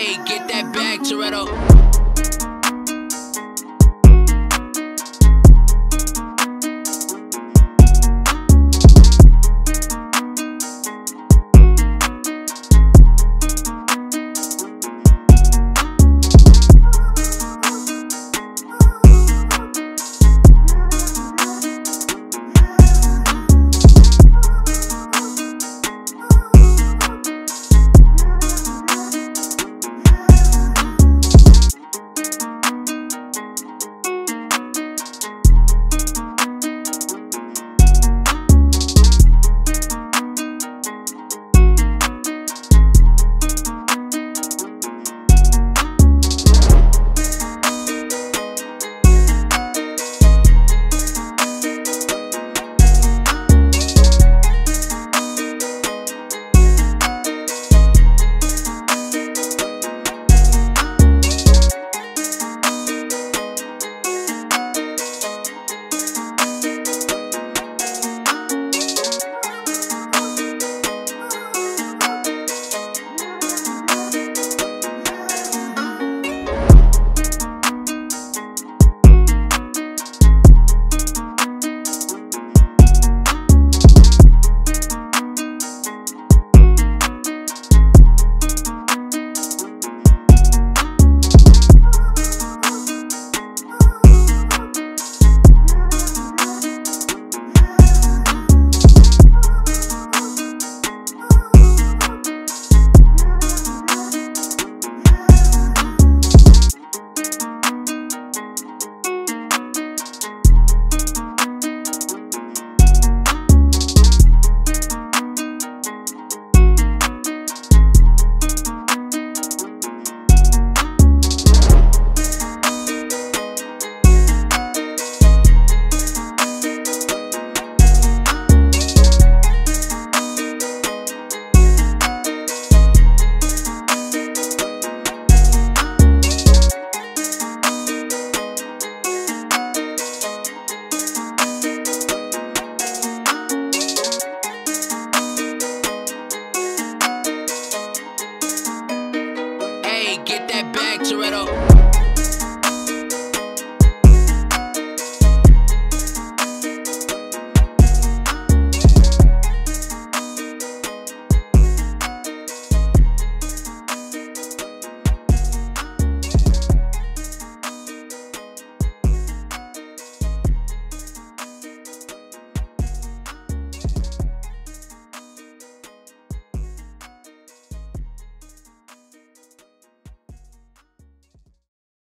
Hey, get that bag, Toretto. back,